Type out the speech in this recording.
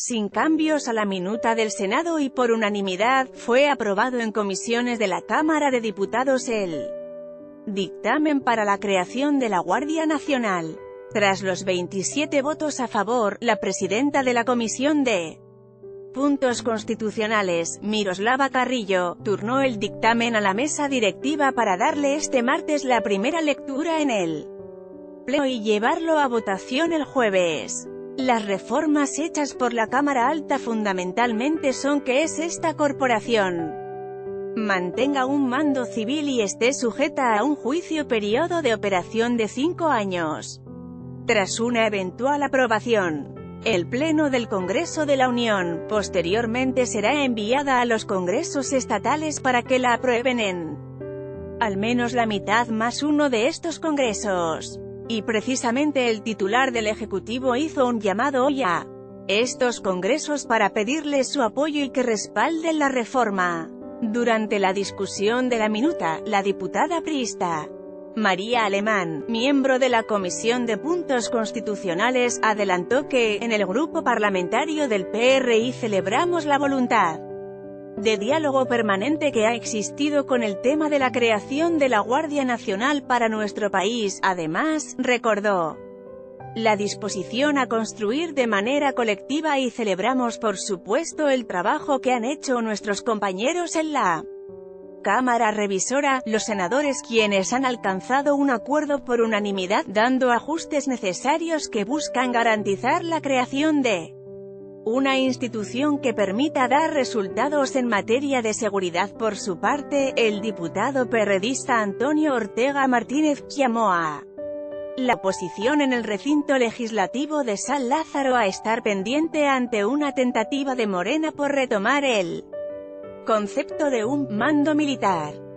Sin cambios a la minuta del Senado y por unanimidad, fue aprobado en comisiones de la Cámara de Diputados el dictamen para la creación de la Guardia Nacional. Tras los 27 votos a favor, la presidenta de la Comisión de Puntos Constitucionales, Miroslava Carrillo, turnó el dictamen a la mesa directiva para darle este martes la primera lectura en el Pleno y llevarlo a votación el jueves. Las reformas hechas por la Cámara Alta fundamentalmente son que es esta corporación mantenga un mando civil y esté sujeta a un juicio periodo de operación de cinco años. Tras una eventual aprobación, el Pleno del Congreso de la Unión, posteriormente será enviada a los congresos estatales para que la aprueben en al menos la mitad más uno de estos congresos. Y precisamente el titular del Ejecutivo hizo un llamado hoy a estos congresos para pedirles su apoyo y que respalden la reforma. Durante la discusión de la minuta, la diputada priista María Alemán, miembro de la Comisión de Puntos Constitucionales, adelantó que, en el grupo parlamentario del PRI celebramos la voluntad de diálogo permanente que ha existido con el tema de la creación de la Guardia Nacional para nuestro país, además, recordó la disposición a construir de manera colectiva y celebramos por supuesto el trabajo que han hecho nuestros compañeros en la Cámara Revisora, los senadores quienes han alcanzado un acuerdo por unanimidad, dando ajustes necesarios que buscan garantizar la creación de una institución que permita dar resultados en materia de seguridad. Por su parte, el diputado perredista Antonio Ortega Martínez llamó a la oposición en el recinto legislativo de San Lázaro a estar pendiente ante una tentativa de Morena por retomar el concepto de un mando militar.